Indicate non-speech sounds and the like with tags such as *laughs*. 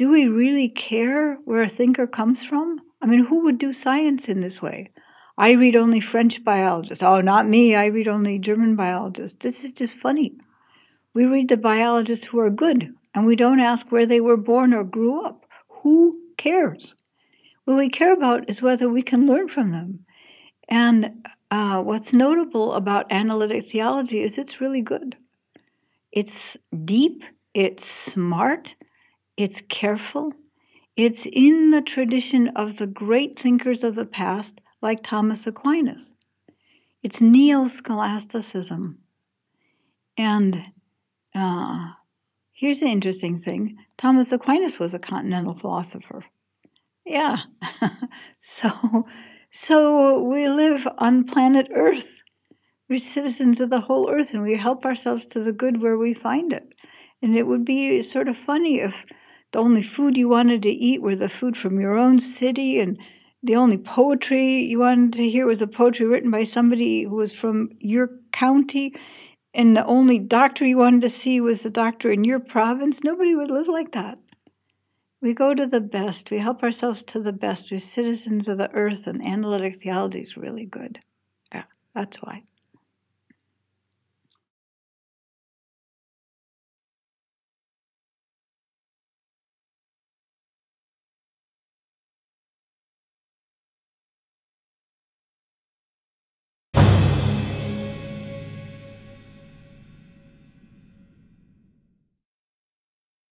do we really care where a thinker comes from? I mean, who would do science in this way? I read only French biologists. Oh, not me. I read only German biologists. This is just funny. We read the biologists who are good, and we don't ask where they were born or grew up. Who cares? What we care about is whether we can learn from them. And uh, what's notable about analytic theology is it's really good. It's deep, it's smart, it's careful, it's in the tradition of the great thinkers of the past, like Thomas Aquinas. It's neo scholasticism. And uh, here's the interesting thing Thomas Aquinas was a continental philosopher. Yeah. *laughs* so, so we live on planet Earth. We're citizens of the whole earth and we help ourselves to the good where we find it. And it would be sort of funny if the only food you wanted to eat were the food from your own city and the only poetry you wanted to hear was a poetry written by somebody who was from your county and the only doctor you wanted to see was the doctor in your province, nobody would live like that. We go to the best, we help ourselves to the best. We're citizens of the earth, and analytic theology is really good. Yeah, that's why.